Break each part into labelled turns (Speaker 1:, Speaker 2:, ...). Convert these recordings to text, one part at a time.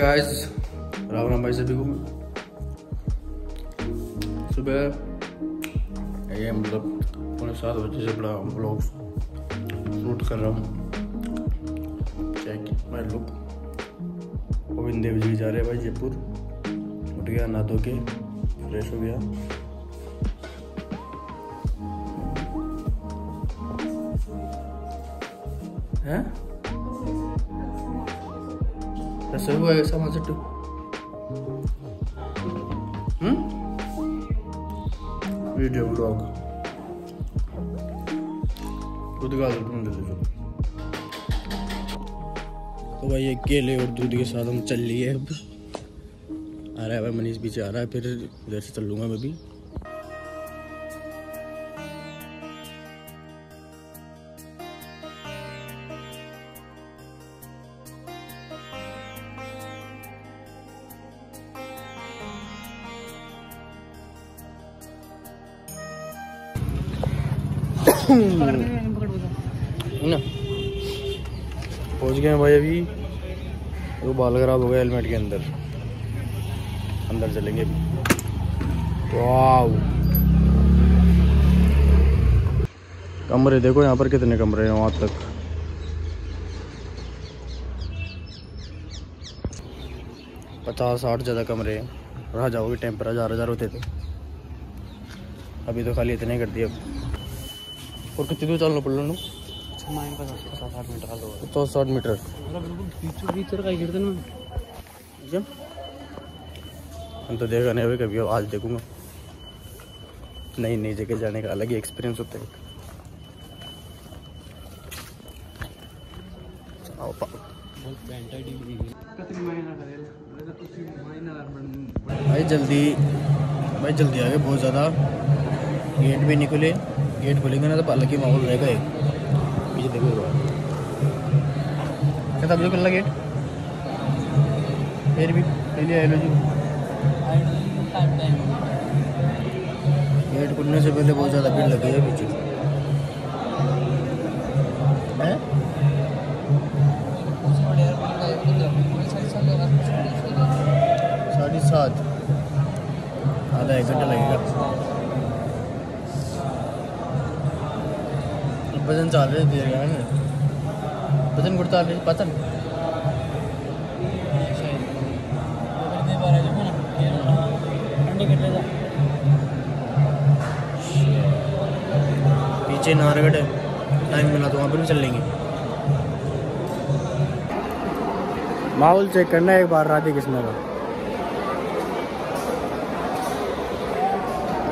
Speaker 1: Guys Ram Ram भाई सभी को सुबह ये मतलब पौने सात बजे से बड़ा ब्लॉग शूट कर रहा हूँ। Check my look. Govind Dev ji जा रहे हैं भाई जयपुर। उठ गया, नहा धो के फ्रेश हो गया। हैं? हम्म? दूध तो भाई केले और दूध के साथ हम चल लिए अब। आ रहा है भाई मनीष पीछे आ रहा है, फिर इधर से चल लूँगा मैं भी। ना। पहुँच गए भाई अभी। वो बाल खराब हो गया हेलमेट के अंदर। अंदर चलेंगे अभी। कमरे, देखो यहाँ पर कितने कमरे हैं वहाँ तक। पचास साठ ज़्यादा कमरे हैं। रहा जाओगे टेम्पर हज़ार हज़ार होते थे अभी तो खाली इतने कर दिए अब और कितनी दूर चलना पड़ लो पचास साठ मीटर। जब हम तो देखा नहीं अभी कभी आज देखूँगा। नई नई जगह जाने का अलग ही एक्सपीरियंस होता है। भाई जल्दी भाई जल्दी आ गए बहुत ज़्यादा। गेट भी नहीं खुले गेट खुलेंगे ना तो अलग ही माहौल रहेगा एक। पीछे देखो क्या था खुला गेट? फिर भी पहले आए लो जी। गेट खुलने से पहले बहुत ज़्यादा भीड़ लगी है पीछे। साढ़े सात। आधा एक घंटा लगेगा। वज़न चाल रहे देर गया ना वज़न गुड़ता रहे पता नहीं पीछे नारगढ़ टाइम मिला तो वहाँ पर भी चल लेंगे। माहौल चेक करना है एक बार राधे कृष्ण का।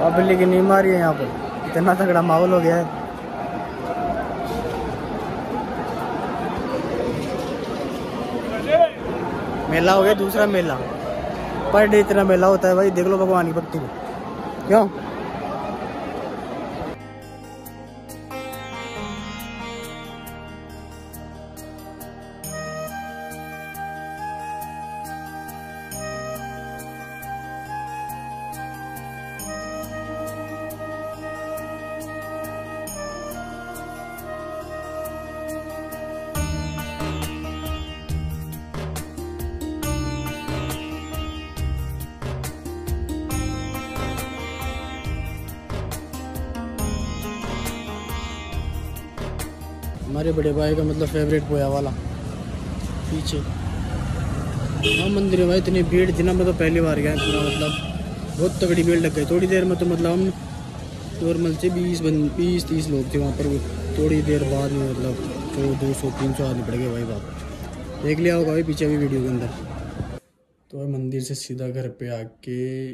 Speaker 1: पब्लिक नहीं मारी है यहाँ पर। इतना तगड़ा माहौल हो गया है। मेला हो गया, दूसरा मेला। पर डे इतना मेला होता है भाई, देख लो भगवान की भक्ति में। क्यों? हमारे बड़े भाई का मतलब फेवरेट पोया वाला। पीछे। हाँ मंदिर में भाई, इतनी भीड़ थी ना, मैं तो पहली बार गया पूरा मतलब बहुत तगड़ी भीड़ लग गई। थोड़ी देर में तो मतलब हम नॉर्मल से बीस बन, बीस, तीस लोग थे वहाँ पर। थोड़ी देर बाद में मतलब सौ दो सौ, तीन सौ आदमी पड़ गए भाई बाप। देख लिया होगा भाई, पीछे भी वीडियो के अंदर। तो भाई, मंदिर से सीधा घर पे आके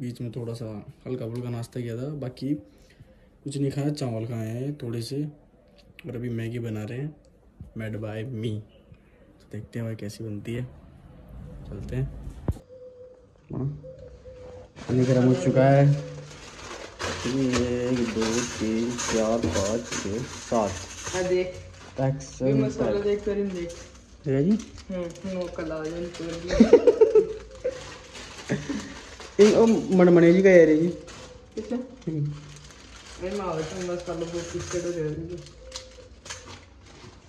Speaker 1: बीच में थोड़ा सा हल्का फुल्का नाश्ता किया था। बाकी कुछ नहीं खाया, चावल खाए हैं थोड़े से। और अभी मैगी बना रहे हैं। मेड बाय मी तो देखते हैं भाई कैसी बनती है। चलते हैं। हाँ। पानी गर्म हो चुका है। एक दो तीन चार पाँच छः सात।
Speaker 2: हाँ देख।
Speaker 1: टैक्स
Speaker 2: मसाला देख कर इन देख
Speaker 1: जी?
Speaker 2: हम्म
Speaker 1: मनमने जी का यार जी।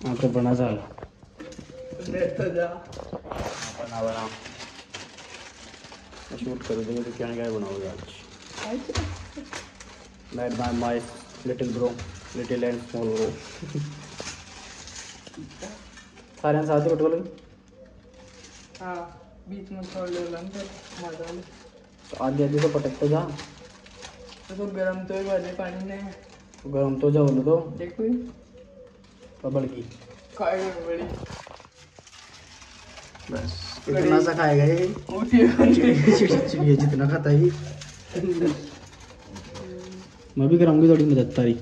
Speaker 2: मैं तो
Speaker 1: बना साल
Speaker 2: तो जा.
Speaker 1: खाना बना शूट कर देंगे तो क्या क्या बनाओगे आज? Made my my little bro little and small bro सारे साथ ही पटको लगे
Speaker 2: हाँ बीच में छोड़ ले लंग मज़ा ले
Speaker 1: तो आधी आधी तो पटकते जा.
Speaker 2: तो गरम तो ही वाले पानी ने
Speaker 1: तो गर्म तो जाओ तो
Speaker 2: देखो
Speaker 1: की बस। इतना सा खाएगा ये। चिड़िया जितना खाता है मैं भी कराऊँगी थोड़ी मदद तारी।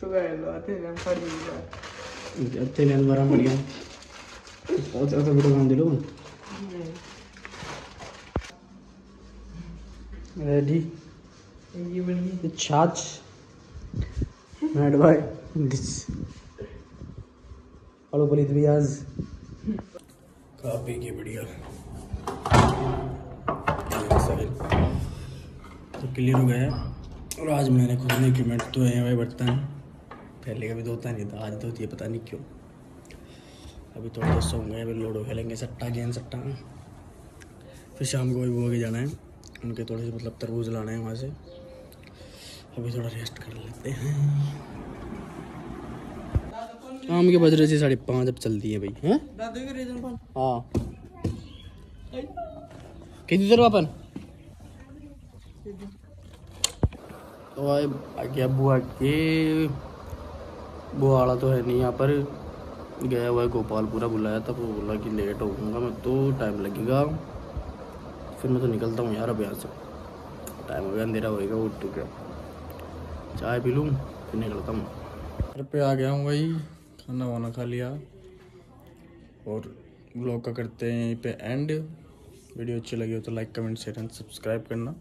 Speaker 2: तो गए लो आते हैं पड़ी जा
Speaker 1: अच्छे लेन बरा बढ़िया। बहुत ऐसा वीडियो काम दिलो रेडी
Speaker 2: ये
Speaker 1: छाछ made by this hello police Riyaz खा पी के बढ़िया। तो क्लियर हो गया। और आज मैंने खुद ने इक्विपमेंट तो है भाई बर्तन। पहले कभी धोता नहीं था, आज धोती है, पता नहीं क्यों। अभी थोड़ा सा सोंगे अभी लूडो खेलेंगे सट्टा, गेंद सट्टा। फिर शाम को भी वो आगे जाना है। उनके थोड़े से मतलब तरबूज लाना है वहाँ से। अभी थोड़ा रेस्ट कर लेते हैं। शाम के बज रहे थे साढ़े पाँच अब चलती है भाई हैं?
Speaker 2: पर
Speaker 1: हाँ। कितनी देर वापन तो आए आ गया बुआ के बुआ वाला तो है नहीं यहाँ पर। गया हुआ है गोपालपुरा बुलाया था वो बोला कि लेट होऊँगा मैं तो टाइम लगेगा। फिर मैं तो निकलता हूँ यार अब यहाँ से। टाइम हो गया अंधेरा होएगा उठ गया चाय पी लूँ फिर निकलता हूँ। घर पे आ गया हूँ भाई। खाना वाना खा लिया। और ब्लॉग का करते हैं यहीं पे एंड वीडियो अच्छी लगी हो तो like comment share and subscribe करना।